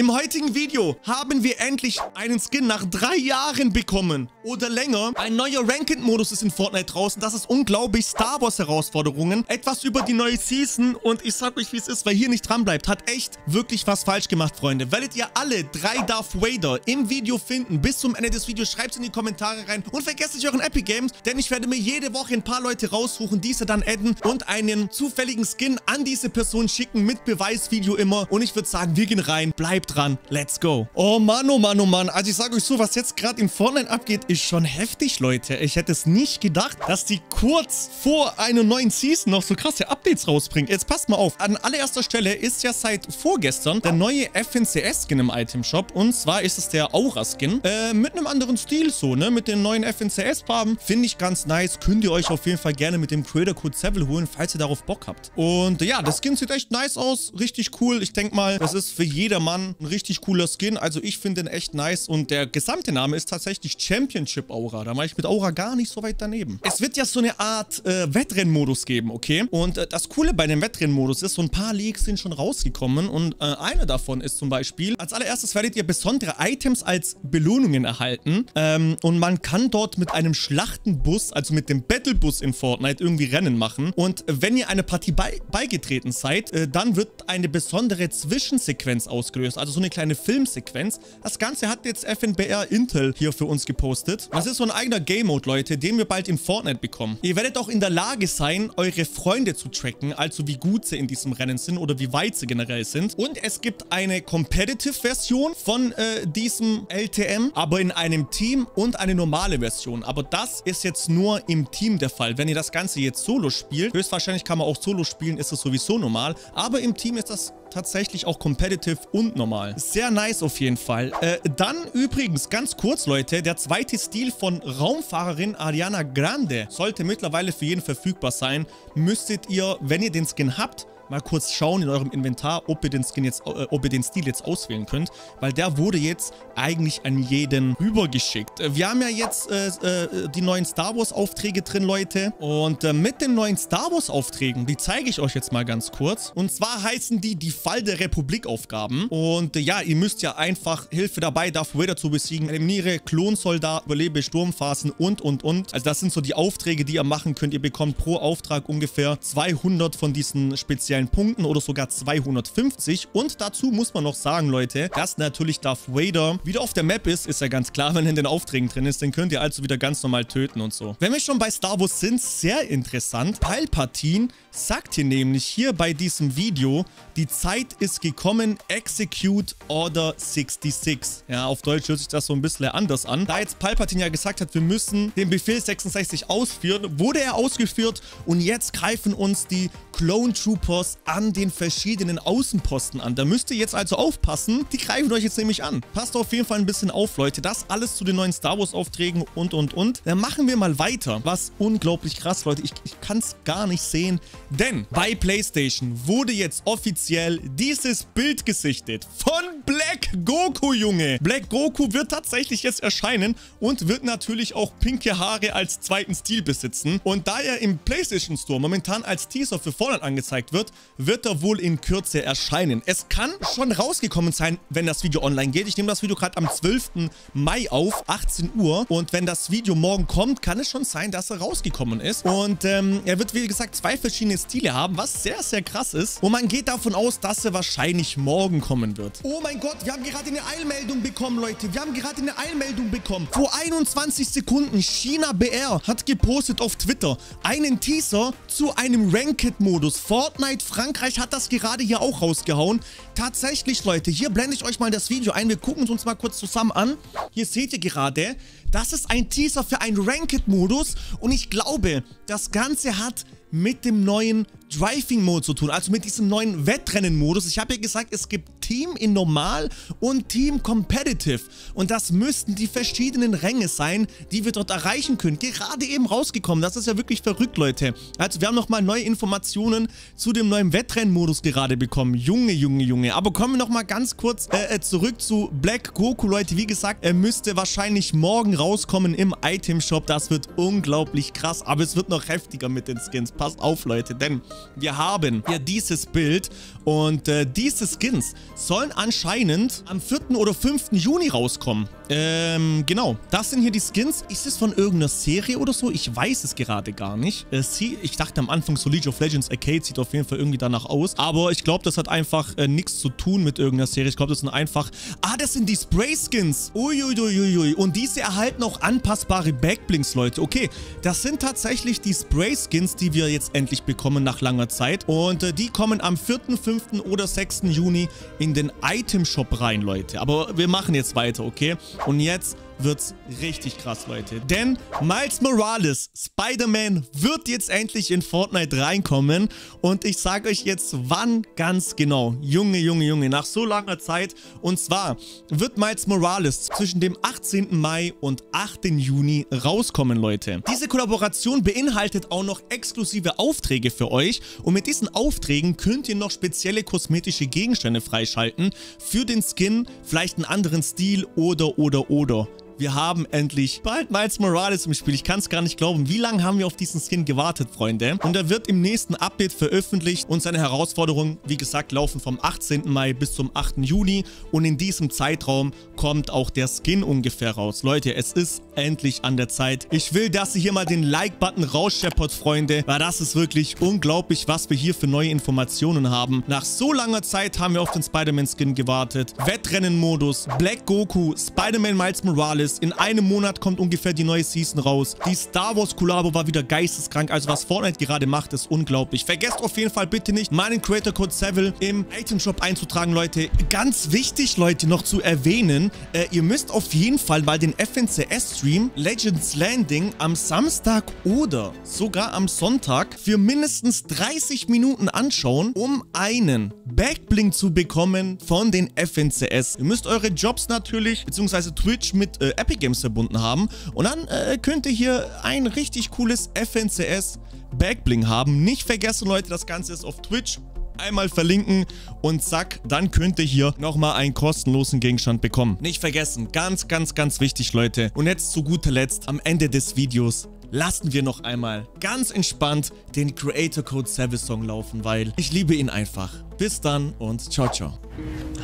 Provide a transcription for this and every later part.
Im heutigen Video haben wir endlich einen Skin nach drei Jahren bekommen. Oder länger. Ein neuer Ranked-Modus ist in Fortnite draußen. Das ist unglaublich. Star Wars-Herausforderungen. Etwas über die neue Season. Und ich sag euch, wie es ist, wer hier nicht dran bleibt, hat echt wirklich was falsch gemacht, Freunde. Werdet ihr alle drei Darth Vader im Video finden. Bis zum Ende des Videos schreibt es in die Kommentare rein. Und vergesst nicht euren Epic Games, denn ich werde mir jede Woche ein paar Leute raussuchen, diese dann adden und einen zufälligen Skin an diese Person schicken mit Beweisvideo immer. Und ich würde sagen, wir gehen rein. Bleibt dran. Let's go. Oh Mann, oh Mann, oh Mann. Also ich sage euch so, was jetzt gerade in Fortnite abgeht, ist schon heftig, Leute. Ich hätte es nicht gedacht, dass die kurz vor einer neuen Season noch so krasse Updates rausbringen. Jetzt passt mal auf. An allererster Stelle ist ja seit vorgestern der neue FNCS-Skin im Item-Shop. Und zwar ist es der Aura-Skin. Äh, mit einem anderen Stil so, ne? Mit den neuen FNCS-Farben. Finde ich ganz nice. Könnt ihr euch auf jeden Fall gerne mit dem Creator-Code Seville holen, falls ihr darauf Bock habt. Und ja, das Skin sieht echt nice aus. Richtig cool. Ich denke mal, das ist für jedermann ein richtig cooler Skin. Also ich finde den echt nice und der gesamte Name ist tatsächlich Championship Aura. Da war ich mit Aura gar nicht so weit daneben. Es wird ja so eine Art äh, Wettrennmodus geben, okay? Und äh, das Coole bei dem Wettrennmodus ist, so ein paar Leaks sind schon rausgekommen und äh, eine davon ist zum Beispiel, als allererstes werdet ihr besondere Items als Belohnungen erhalten ähm, und man kann dort mit einem Schlachtenbus, also mit dem Battlebus in Fortnite irgendwie Rennen machen und wenn ihr eine Partie bei beigetreten seid, äh, dann wird eine besondere Zwischensequenz ausgelöst, also so eine kleine Filmsequenz. Das Ganze hat jetzt FNBR Intel hier für uns gepostet. Das ist so ein eigener Game-Mode, Leute, den wir bald in Fortnite bekommen. Ihr werdet auch in der Lage sein, eure Freunde zu tracken, also wie gut sie in diesem Rennen sind oder wie weit sie generell sind. Und es gibt eine Competitive-Version von äh, diesem LTM, aber in einem Team und eine normale Version. Aber das ist jetzt nur im Team der Fall. Wenn ihr das Ganze jetzt solo spielt, höchstwahrscheinlich kann man auch solo spielen, ist es sowieso normal. Aber im Team ist das tatsächlich auch competitive und normal. Sehr nice auf jeden Fall. Äh, dann übrigens, ganz kurz, Leute, der zweite Stil von Raumfahrerin Ariana Grande sollte mittlerweile für jeden verfügbar sein. Müsstet ihr, wenn ihr den Skin habt, mal kurz schauen in eurem Inventar, ob ihr den Skin jetzt, äh, ob ihr den Stil jetzt auswählen könnt, weil der wurde jetzt eigentlich an jeden rübergeschickt. Äh, wir haben ja jetzt äh, äh, die neuen Star Wars Aufträge drin, Leute. Und äh, mit den neuen Star Wars Aufträgen, die zeige ich euch jetzt mal ganz kurz. Und zwar heißen die die Fall der Republik Aufgaben. Und ja, ihr müsst ja einfach Hilfe dabei, Darth Vader zu besiegen, eliminiere Klonsoldat, überlebe Sturmphasen und, und, und. Also das sind so die Aufträge, die ihr machen könnt. Ihr bekommt pro Auftrag ungefähr 200 von diesen speziellen Punkten oder sogar 250. Und dazu muss man noch sagen, Leute, dass natürlich Darth Vader wieder auf der Map ist, ist ja ganz klar, wenn er in den Aufträgen drin ist. Den könnt ihr also wieder ganz normal töten und so. Wenn wir schon bei Star Wars sind, sehr interessant. Palpatine sagt hier nämlich hier bei diesem Video, die Zeit ist gekommen, execute Order 66. Ja, auf Deutsch hört sich das so ein bisschen anders an. Da jetzt Palpatine ja gesagt hat, wir müssen den Befehl 66 ausführen, wurde er ausgeführt und jetzt greifen uns die Clone Troopers an den verschiedenen Außenposten an. Da müsst ihr jetzt also aufpassen. Die greifen euch jetzt nämlich an. Passt auf jeden Fall ein bisschen auf, Leute. Das alles zu den neuen Star Wars Aufträgen und, und, und. Dann machen wir mal weiter. Was unglaublich krass, Leute. Ich, ich kann es gar nicht sehen. Denn bei PlayStation wurde jetzt offiziell dieses Bild gesichtet von Black Goku, Junge. Black Goku wird tatsächlich jetzt erscheinen und wird natürlich auch pinke Haare als zweiten Stil besitzen. Und da er im PlayStation Store momentan als Teaser für Fortnite angezeigt wird, wird er wohl in Kürze erscheinen. Es kann schon rausgekommen sein, wenn das Video online geht. Ich nehme das Video gerade am 12. Mai auf, 18 Uhr. Und wenn das Video morgen kommt, kann es schon sein, dass er rausgekommen ist. Und ähm, er wird, wie gesagt, zwei verschiedene Stile haben, was sehr, sehr krass ist. Und man geht davon aus, dass er wahrscheinlich morgen kommen wird. Oh mein Gott, wir haben gerade eine Eilmeldung bekommen, Leute. Wir haben gerade eine Eilmeldung bekommen. Vor 21 Sekunden, China BR hat gepostet auf Twitter einen Teaser zu einem Ranked-Modus. Fortnite Frankreich hat das gerade hier auch rausgehauen. Tatsächlich, Leute, hier blende ich euch mal das Video ein. Wir gucken es uns mal kurz zusammen an. Hier seht ihr gerade, das ist ein Teaser für einen Ranked-Modus. Und ich glaube, das Ganze hat mit dem neuen Driving-Mode zu tun, also mit diesem neuen Wettrennen-Modus. Ich habe ja gesagt, es gibt Team in Normal und Team Competitive. Und das müssten die verschiedenen Ränge sein, die wir dort erreichen können. Gerade eben rausgekommen. Das ist ja wirklich verrückt, Leute. Also wir haben nochmal neue Informationen zu dem neuen Wettrennen-Modus gerade bekommen. Junge, Junge, Junge. Aber kommen wir nochmal ganz kurz äh, äh, zurück zu Black Goku, Leute. Wie gesagt, er müsste wahrscheinlich morgen rauskommen im Item-Shop. Das wird unglaublich krass. Aber es wird noch heftiger mit den Skins. Passt auf, Leute, denn wir haben hier dieses Bild und äh, diese Skins sollen anscheinend am 4. oder 5. Juni rauskommen. Ähm, genau. Das sind hier die Skins. Ist es von irgendeiner Serie oder so? Ich weiß es gerade gar nicht. Äh, sie, ich dachte am Anfang so League of Legends Arcade sieht auf jeden Fall irgendwie danach aus. Aber ich glaube, das hat einfach äh, nichts zu tun mit irgendeiner Serie. Ich glaube, das sind einfach... Ah, das sind die Spray-Skins. Uiuiuiui. Und diese erhalten auch anpassbare Backblinks, Leute. Okay, das sind tatsächlich die Spray-Skins, die wir jetzt endlich bekommen nach langer Zeit. Und äh, die kommen am 4., 5. oder 6. Juni in den Item-Shop rein, Leute. Aber wir machen jetzt weiter, okay? Und jetzt wird's richtig krass, Leute. Denn Miles Morales, Spider-Man, wird jetzt endlich in Fortnite reinkommen. Und ich sage euch jetzt, wann ganz genau. Junge, Junge, Junge, nach so langer Zeit. Und zwar wird Miles Morales zwischen dem 18. Mai und 8. Juni rauskommen, Leute. Diese Kollaboration beinhaltet auch noch exklusive Aufträge für euch. Und mit diesen Aufträgen könnt ihr noch spezielle kosmetische Gegenstände freischalten für den Skin, vielleicht einen anderen Stil oder, oder, oder. Wir haben endlich bald Miles Morales im Spiel. Ich kann es gar nicht glauben. Wie lange haben wir auf diesen Skin gewartet, Freunde? Und er wird im nächsten Update veröffentlicht und seine Herausforderungen, wie gesagt, laufen vom 18. Mai bis zum 8. Juni. Und in diesem Zeitraum kommt auch der Skin ungefähr raus. Leute, es ist endlich an der Zeit. Ich will, dass ihr hier mal den Like-Button rausscheppert, Freunde, weil das ist wirklich unglaublich, was wir hier für neue Informationen haben. Nach so langer Zeit haben wir auf den Spider-Man-Skin gewartet. Wettrennen-Modus, Black Goku, Spider-Man Miles Morales, ist. In einem Monat kommt ungefähr die neue Season raus. Die Star Wars Kollabo war wieder geisteskrank. Also was Fortnite gerade macht, ist unglaublich. Vergesst auf jeden Fall bitte nicht, meinen Creator Code Seville im Item Shop einzutragen, Leute. Ganz wichtig, Leute, noch zu erwähnen, äh, ihr müsst auf jeden Fall mal den FNCS-Stream Legends Landing am Samstag oder sogar am Sonntag für mindestens 30 Minuten anschauen, um einen Backblink zu bekommen von den FNCS. Ihr müsst eure Jobs natürlich, beziehungsweise Twitch mit äh, Epic Games verbunden haben. Und dann äh, könnt ihr hier ein richtig cooles FNCS Backbling haben. Nicht vergessen, Leute, das Ganze ist auf Twitch einmal verlinken und zack, dann könnt ihr hier nochmal einen kostenlosen Gegenstand bekommen. Nicht vergessen, ganz, ganz, ganz wichtig, Leute. Und jetzt zu guter Letzt, am Ende des Videos, lassen wir noch einmal ganz entspannt den Creator Code Service Song laufen, weil ich liebe ihn einfach. Bis dann und ciao, ciao.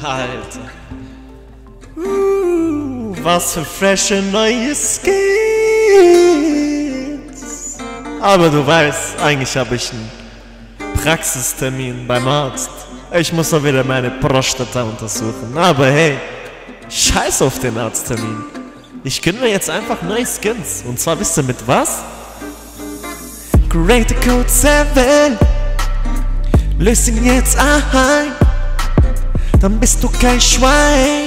Alter. Was für frische neue Skins. Aber du weißt, eigentlich habe ich einen Praxistermin beim Arzt. Ich muss noch wieder meine Prostata untersuchen. Aber hey, scheiß auf den Arzttermin. Ich gönne mir jetzt einfach neue Skins. Und zwar wisst ihr mit was? Create Code 7. Löse ihn jetzt ein. Dann bist du kein Schwein.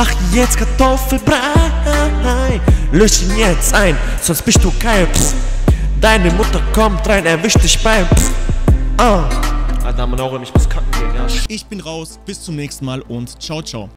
Mach jetzt Kartoffelbrei. Löse ihn jetzt ein, sonst bist du kein Pff. Deine Mutter kommt rein, erwischt dich beim Pff. Ah. Alter, man auch, ich muss kacken gehen, ja. Ich bin raus, bis zum nächsten Mal und ciao, ciao.